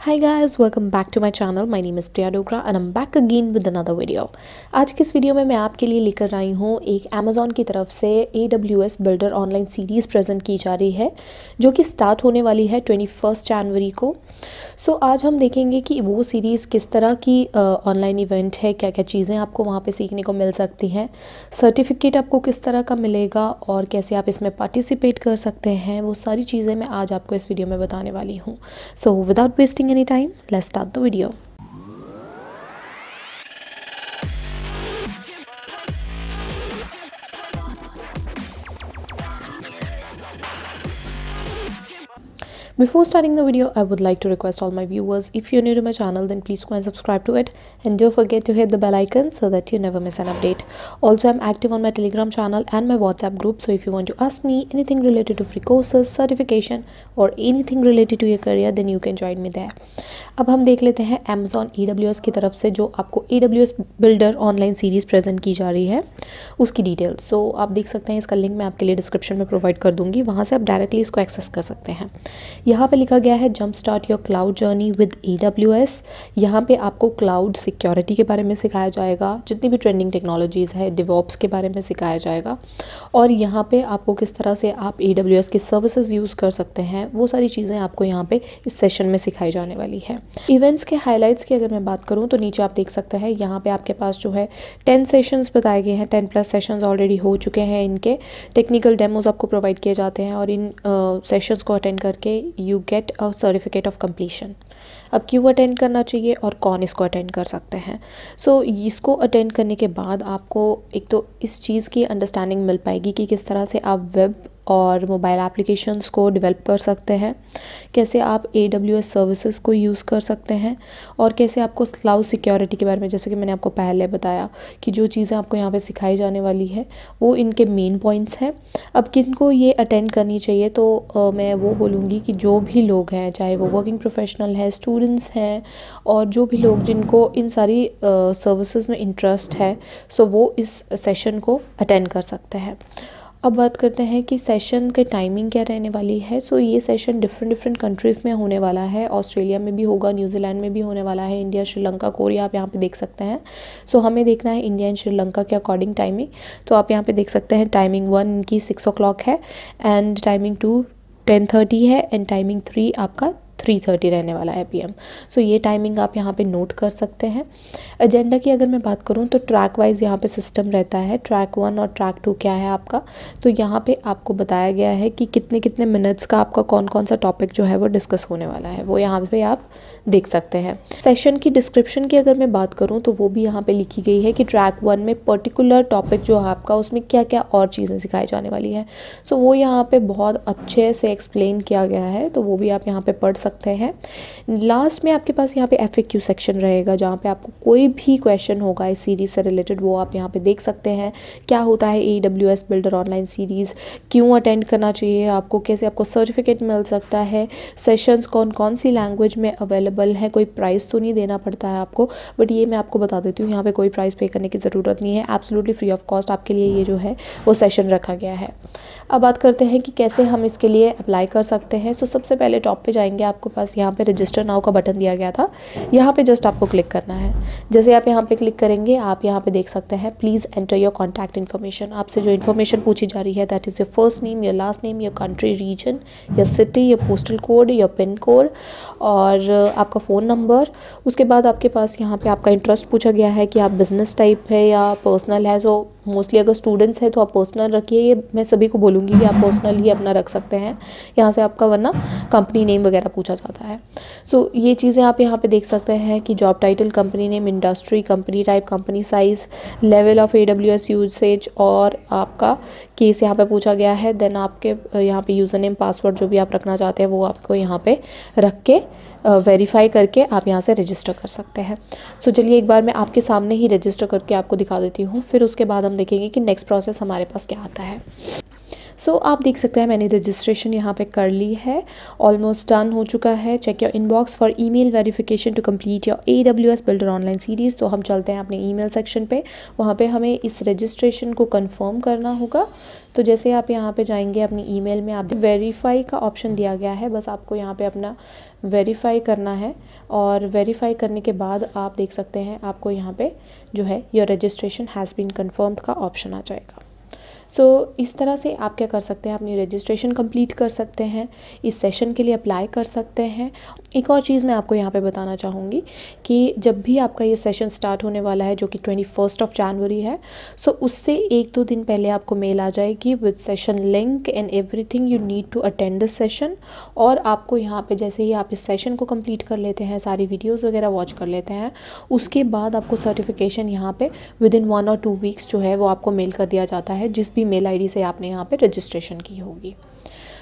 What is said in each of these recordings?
Hi guys, welcome back to my channel. My name is Priya Dogra and I'm back again with another video. आज की इस video में मैं आपके लिए लेकर आई हूँ एक Amazon की तरफ़ से AWS Builder online series present की जा रही है जो कि स्टार्ट होने वाली है ट्वेंटी फ़र्स्ट जनवरी को सो so, आज हम देखेंगे कि वो सीरीज़ किस तरह की ऑनलाइन इवेंट है क्या क्या चीज़ें आपको वहाँ पर सीखने को मिल सकती हैं सर्टिफिकेट आपको किस तरह का मिलेगा और कैसे आप इसमें पार्टिसिपेट कर सकते हैं वो सारी चीज़ें मैं आज आपको इस वीडियो में बताने वाली हूँ so without wasting any time let's start the video Before starting the video, I would like to request all my viewers, if you're new to my channel, then please go and subscribe to it. And don't forget to hit the bell icon so that you never miss an update. Also, I'm active on my Telegram channel and my WhatsApp group. So if you want to ask me anything related to free courses, certification or anything related to your career, then you can join me there. अब हम देख लेते हैं ई e की तरफ़ से जो आपको ई बिल्डर ऑनलाइन सीरीज़ प्रेजेंट की जा रही है उसकी डिटेल्स सो so, आप देख सकते हैं इसका लिंक मैं आपके लिए डिस्क्रिप्शन में प्रोवाइड कर दूँगी वहाँ से आप डायरेक्टली इसको एक्सेस कर सकते हैं यहाँ पे लिखा गया है jump start your cloud journey with A W S यहाँ पर आपको क्लाउड सिक्योरिटी के बारे में सिखाया जाएगा, जितनी भी ट्रेंडिंग टेक्नोलॉजीज़ है डिवॉप्स के बारे में सिखाया जाएगा। और यहाँ पर आपको किस तरह से आप ई डब्ल्यू एस की सर्विसेज़ यूज़ कर सकते हैं, वो सारी चीज़ें आपको यहाँ पर इस सेशन में सिखाई जाने वाली है। इवेंट्स के हाईलाइट्स की अगर मैं बात करूँ तो नीचे आप देख सकते हैं, यहाँ पर आपके पास जो है टेन सेशंस बताए गए हैं टेन प्लस सेशंस ऑलरेडी हो चुके हैं इनके। टेक्निकल डेमोज आपको प्रोवाइड किए जाते हैं और इन सेशंस को अटेंड करके you get a certificate of completion अब क्यों अटेंड करना चाहिए और कौन इसको अटेंड कर सकते हैं? सो so, इसको अटेंड करने के बाद आपको एक तो इस चीज़ की अंडरस्टैंडिंग मिल पाएगी कि किस तरह से आप वेब और मोबाइल एप्लीकेशंस को डेवलप कर सकते हैं। कैसे आप ए डब्ल्यू एस सर्विसेज़ को यूज़ कर सकते हैं और कैसे आपको क्लाउड सिक्योरिटी के बारे में जैसे कि मैंने आपको पहले बताया कि जो चीज़ें आपको यहाँ पे सिखाई जाने वाली है वो इनके मेन पॉइंट्स हैं। अब किन को ये अटेंड करनी चाहिए तो आ, मैं वो बोलूँगी कि जो भी लोग हैं चाहे वो वर्किंग प्रोफेशनल हैं स्टूडेंट्स हैं और जो भी लोग जिनको इन सारी सर्विसेज़ में इंटरेस्ट है सो वो इस सेशन को अटेंड कर सकते हैं। अब बात करते हैं कि सेशन के टाइमिंग क्या रहने वाली है। सो so, ये सेशन डिफरेंट डिफरेंट कंट्रीज़ में होने वाला है। ऑस्ट्रेलिया में भी होगा न्यूजीलैंड में भी होने वाला है इंडिया श्रीलंका कोरिया आप यहाँ पे देख सकते हैं। सो so, हमें देखना है इंडिया एंड श्रीलंका के अकॉर्डिंग टाइमिंग तो आप यहाँ पे देख सकते हैं टाइमिंग वन इनकी सिक्स है and timing two ten thirty है एंड टाइमिंग थ्री आपका थ्री थर्टी रहने वाला है पीएम सो ये टाइमिंग आप यहाँ पे नोट कर सकते हैं। एजेंडा की अगर मैं बात करूँ तो ट्रैक वाइज यहाँ पे सिस्टम रहता है। ट्रैक वन और ट्रैक टू क्या है आपका? तो यहाँ पे आपको बताया गया है कि कितने कितने मिनट्स का आपका कौन कौन सा टॉपिक जो है वो डिस्कस होने वाला है। वो यहाँ पे आप देख सकते हैं। सेशन की डिस्क्रिप्शन की अगर मैं बात करूँ तो वो भी यहाँ पे लिखी गई है कि ट्रैक वन में पर्टिकुलर टॉपिक जो है आपका, उसमें क्या क्या और चीज़ें सिखाई जाने वाली है। सो वो यहाँ पे बहुत अच्छे से एक्सप्लेन किया गया है। तो वो भी आप यहाँ पर पढ़ सकते हैं। लास्ट में आपके पास यहाँ पे FAQ सेक्शन रहेगा, जहाँ पे आपको कोई भी क्वेश्चन होगा इस सीरीज़ से रिलेटेड वो आप यहाँ पे देख सकते हैं। क्या होता है एस बिल्डर ऑनलाइन सीरीज़ क्यों अटेंड करना चाहिए? आपको कैसे, आपको सर्टिफिकेट मिल सकता है? सेशंस कौन कौन सी लैंग्वेज में अवेलेबल है? कोई प्राइस तो नहीं देना पड़ता है आपको बट ये मैं आपको बता देती हूँ, यहाँ पर कोई प्राइस पे करने की ज़रूरत नहीं है। एब्सोल्युटली फ्री ऑफ़ कॉस्ट आपके लिए ये जो है, वो सेशन रखा गया है। अब बात करते हैं कि कैसे हम इसके लिए अप्लाई कर सकते हैं। सो सबसे पहले टॉप पे जाएँगे आपके पास यहाँ पे रजिस्टर नाउ का बटन दिया गया था। यहाँ पे जस्ट आपको क्लिक करना है। जैसे आप यहाँ पे क्लिक करेंगे, आप यहाँ पे देख सकते हैं please enter your contact information आपसे जो इन्फॉर्मेशन पूछी जा रही है that is your first name your last name your country region your city your postal code your pin code और आपका फ़ोन नंबर उसके बाद आपके पास यहाँ पर आपका इंटरेस्ट पूछा गया है कि आप बिज़नेस टाइप है या पर्सनल है जो मोस्टली अगर स्टूडेंट्स हैं तो आप पर्सनल रखिए। ये मैं सभी को बोलूँगी कि आप पर्सनल ही अपना रख सकते हैं। यहाँ से आपका वरना कंपनी नेम वगैरह पूछा जाता है। सो so, ये चीज़ें आप यहाँ पे देख सकते हैं कि job title company name industry company type company size level of A W S usage और आपका केस यहाँ पर पूछा गया है। देन आपके यहाँ पर यूज़र नेम पासवर्ड जो भी आप रखना चाहते हैं वो आपको यहाँ पर रख के वेरीफाई करके आप यहाँ से रजिस्टर कर सकते हैं। सो so, चलिए एक बार मैं आपके सामने ही रजिस्टर करके आपको दिखा देती हूँ। फिर उसके बाद हम देखेंगे कि नेक्स्ट प्रोसेस हमारे पास क्या आता है। सो so, आप देख सकते हैं मैंने रजिस्ट्रेशन यहाँ पे कर ली है। ऑलमोस्ट डन हो चुका है। Check your inbox for email verification to complete your A W S builder online series तो हम चलते हैं अपने ईमेल सेक्शन पे। वहाँ पे हमें इस रजिस्ट्रेशन को कंफर्म करना होगा। तो जैसे आप यहाँ पे जाएँगे अपनी ईमेल में आप वेरीफाई का ऑप्शन दिया गया है। बस आपको यहाँ पे अपना वेरीफाई करना है। और वेरीफाई करने के बाद आप देख सकते हैं आपको यहाँ पे जो है your registration has been confirmed का ऑप्शन आ जाएगा। सो so, इस तरह से आप क्या कर सकते हैं? अपनी रजिस्ट्रेशन कंप्लीट कर सकते हैं। इस सेशन के लिए अप्लाई कर सकते हैं। एक और चीज़ मैं आपको यहाँ पे बताना चाहूँगी कि जब भी आपका ये सेशन स्टार्ट होने वाला है जो कि ट्वेंटी फ़र्स्ट ऑफ़ जनवरी है सो so उससे एक दो दिन पहले आपको मेल आ जाएगी with session link and everything you need to attend this session और आपको यहाँ पे जैसे ही आप इस सेशन को कंप्लीट कर लेते हैं सारी वीडियोज़ वगैरह वॉच कर लेते हैं उसके बाद आपको सर्टिफिकेशन यहाँ पे विद इन वन और टू वीक्स जो है वो आपको मेल कर दिया जाता है जिस भी मेल आईडी से आपने यहाँ पे रजिस्ट्रेशन की होगी।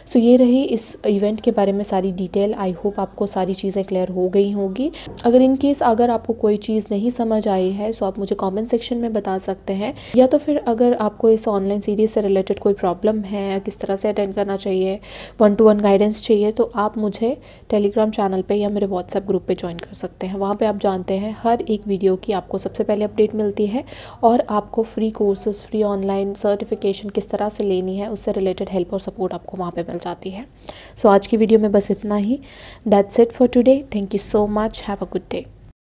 सो ये रही इस इवेंट के बारे में सारी डिटेल आई होप आपको सारी चीज़ें क्लियर हो गई होंगी. अगर इन केस अगर आपको कोई चीज़ नहीं समझ आई है तो आप मुझे कॉमेंट सेक्शन में बता सकते हैं. या तो फिर अगर आपको इस ऑनलाइन सीरीज़ से रिलेटेड कोई प्रॉब्लम है किस तरह से अटेंड करना चाहिए वन टू वन गाइडेंस चाहिए तो आप मुझे टेलीग्राम चैनल पर या मेरे व्हाट्सएप ग्रुप पर ज्वाइन कर सकते हैं. वहाँ पर आप जानते हैं हर एक वीडियो की आपको सबसे पहले अपडेट मिलती है और आपको free courses free online certification किस तरह से लेनी है, उससे रिलेटेड हेल्प और सपोर्ट आपको वहाँ पर मिल जाती है। सो so, आज की वीडियो में बस इतना ही। That's it for today thank you so much have a good day